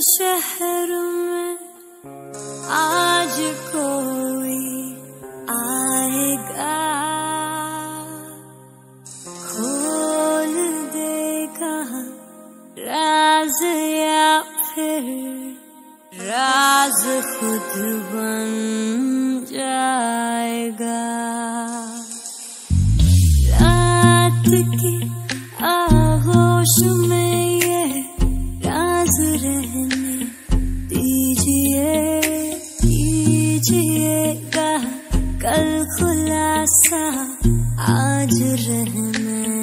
शहर में आज कोई आएगा। खोल देगा राज या फिर राज खुद बन जाएगा। रात की आहोश में ये राज रहने दीजिए दीजिएगा कल खुलासा आज रहने।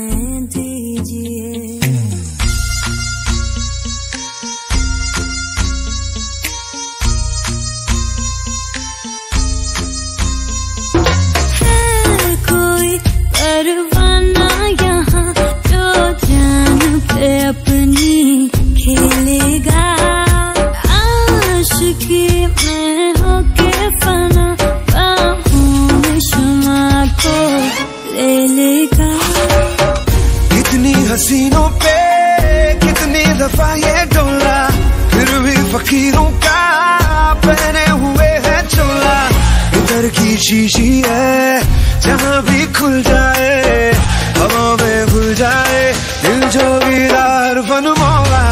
इधर की शीशी है, जहाँ भी खुल जाए, हवा में भूल जाए, दिल जोगीदार बन मौला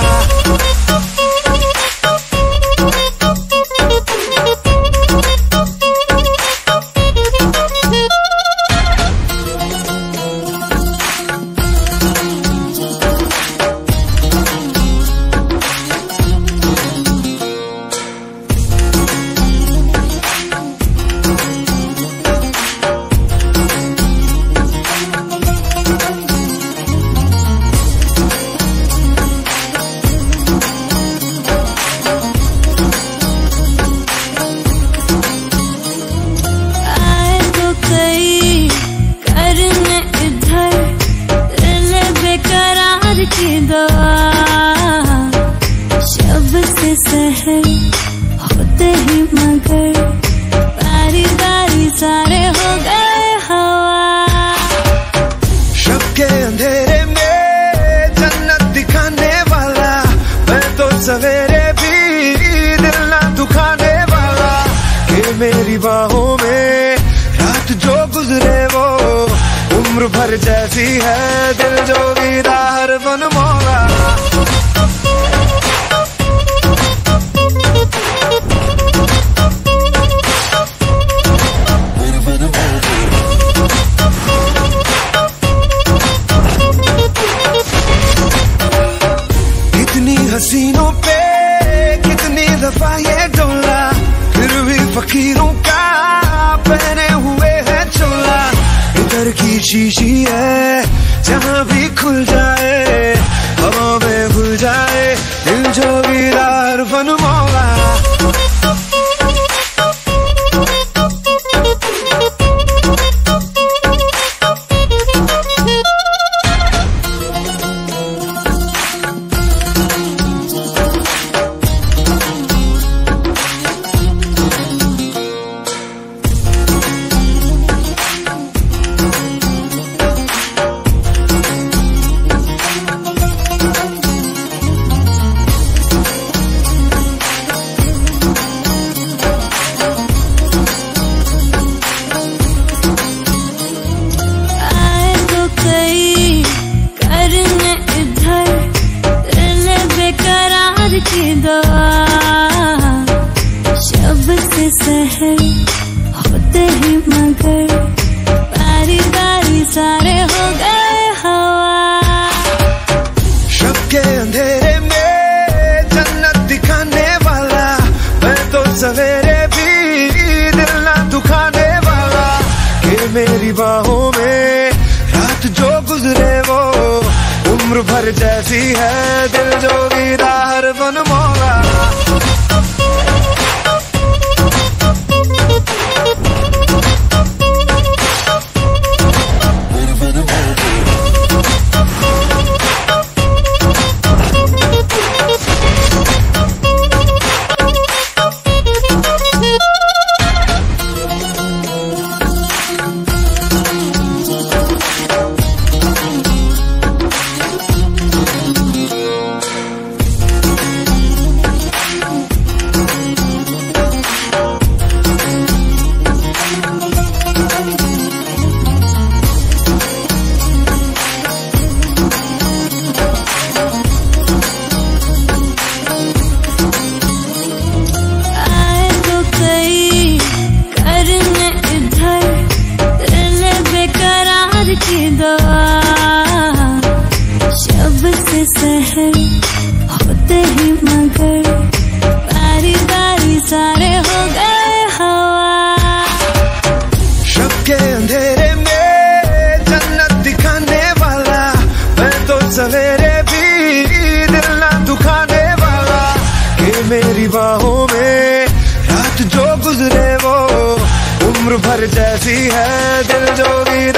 मेरी बाहों में। रात जो गुजरे वो उम्र भर जैसी है, दिल जो दीदार बन मौला इधर की शीशी है, जहाँ भी खुल जाए हवा में भूल जाए, दिल जो बन मौला सवेरे भी दिल ना दुखाने वाला, के मेरी बाहों में रात जो गुजरे वो, उम्र भर जैसी है दिल जो दीदार होते ही मगर बारी बारी सारे हो गए हवा। के अंधेरे में जन्नत दिखाने वाला, मैं तो सवेरे भी दिल ना दुखाने वाला, के मेरी बाहों में रात जो गुजरे वो, उम्र भर जैसी है दिल जो भी